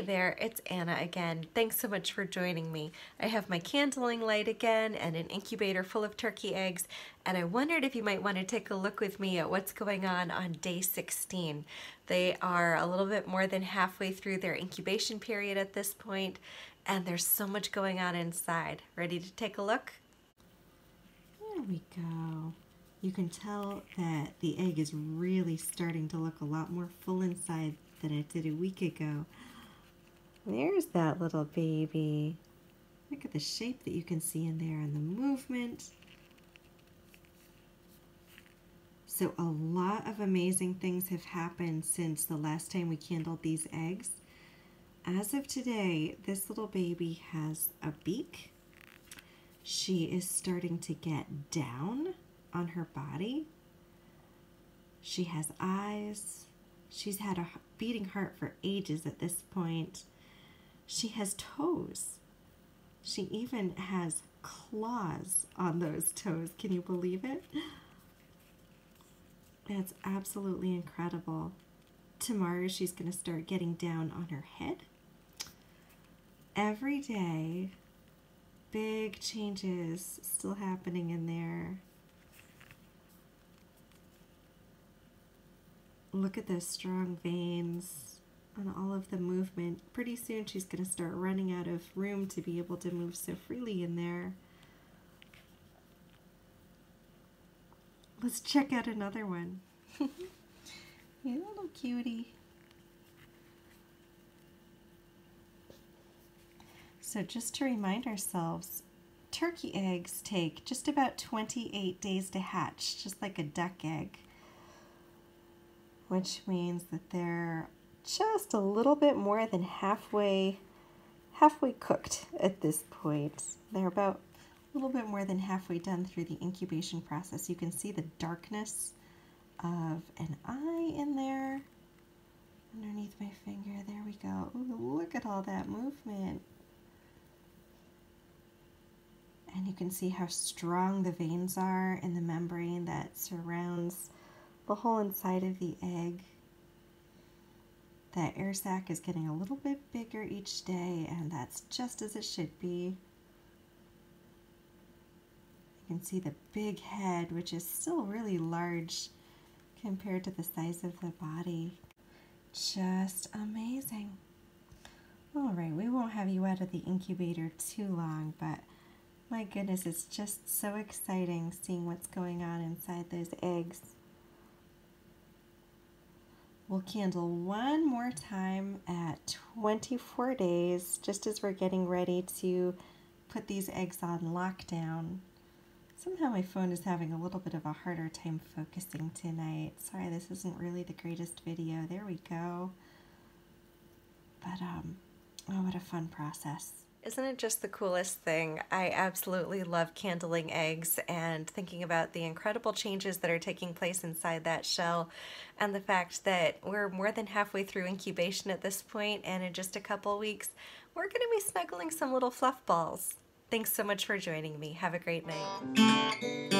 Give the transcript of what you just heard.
there, it's Anna again. Thanks so much for joining me. I have my candling light again and an incubator full of turkey eggs, and I wondered if you might want to take a look with me at what's going on on day 16. They are a little bit more than halfway through their incubation period at this point, and there's so much going on inside. Ready to take a look? There we go. You can tell that the egg is really starting to look a lot more full inside than it did a week ago. There's that little baby. Look at the shape that you can see in there and the movement. So a lot of amazing things have happened since the last time we candled these eggs. As of today, this little baby has a beak. She is starting to get down on her body. She has eyes. She's had a beating heart for ages at this point. She has toes. She even has claws on those toes. Can you believe it? That's absolutely incredible. Tomorrow she's going to start getting down on her head. Every day, big changes still happening in there. Look at those strong veins on all of the movement. Pretty soon she's going to start running out of room to be able to move so freely in there. Let's check out another one. you little cutie. So just to remind ourselves, turkey eggs take just about 28 days to hatch, just like a duck egg which means that they're just a little bit more than halfway halfway cooked at this point. They're about a little bit more than halfway done through the incubation process. You can see the darkness of an eye in there underneath my finger. There we go. Ooh, look at all that movement. And you can see how strong the veins are in the membrane that surrounds the whole inside of the egg. That air sac is getting a little bit bigger each day, and that's just as it should be. You can see the big head, which is still really large compared to the size of the body. Just amazing. All right, we won't have you out of the incubator too long, but my goodness, it's just so exciting seeing what's going on inside those eggs. We'll candle one more time at 24 days, just as we're getting ready to put these eggs on lockdown. Somehow my phone is having a little bit of a harder time focusing tonight. Sorry, this isn't really the greatest video. There we go. But, um, oh, what a fun process. Isn't it just the coolest thing? I absolutely love candling eggs and thinking about the incredible changes that are taking place inside that shell and the fact that we're more than halfway through incubation at this point and in just a couple weeks we're going to be snuggling some little fluff balls. Thanks so much for joining me. Have a great night.